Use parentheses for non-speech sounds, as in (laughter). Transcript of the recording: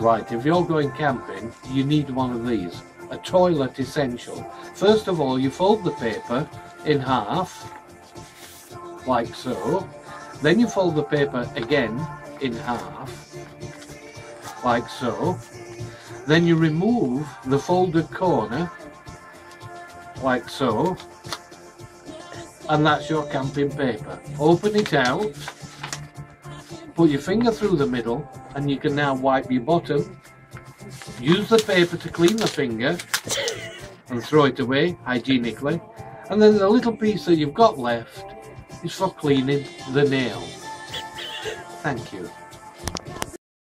Right, if you're going camping, you need one of these. A toilet essential. First of all, you fold the paper in half, like so. Then you fold the paper again in half, like so. Then you remove the folded corner, like so. And that's your camping paper. Open it out, put your finger through the middle, and you can now wipe your bottom. Use the paper to clean the finger (laughs) and throw it away hygienically. And then the little piece that you've got left is for cleaning the nail. Thank you.